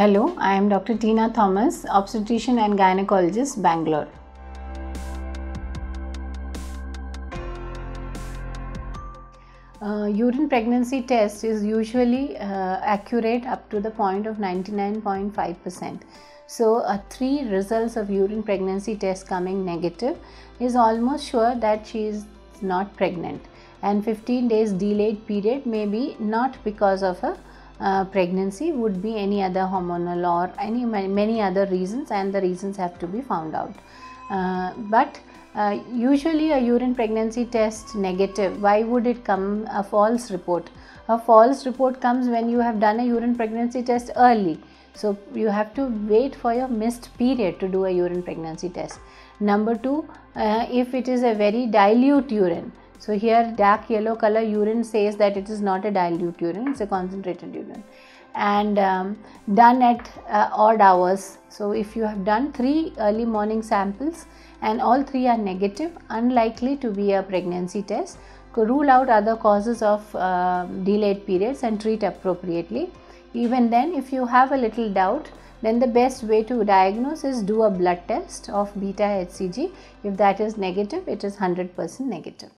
Hello, I am Dr. Teena Thomas, obstetrician and gynecologist, Bangalore. Uh, urine pregnancy test is usually uh, accurate up to the point of 99.5%. So, uh, three results of urine pregnancy test coming negative is almost sure that she is not pregnant, and 15 days delayed period may be not because of a uh, pregnancy would be any other hormonal or any many other reasons and the reasons have to be found out. Uh, but uh, usually a urine pregnancy test negative why would it come a false report? A false report comes when you have done a urine pregnancy test early. So you have to wait for your missed period to do a urine pregnancy test. Number 2 uh, if it is a very dilute urine so here dark yellow color urine says that it is not a dilute urine, it's a concentrated urine and um, done at uh, odd hours. So if you have done three early morning samples and all three are negative, unlikely to be a pregnancy test, to rule out other causes of uh, delayed periods and treat appropriately. Even then if you have a little doubt, then the best way to diagnose is do a blood test of beta HCG. If that is negative, it is 100% negative.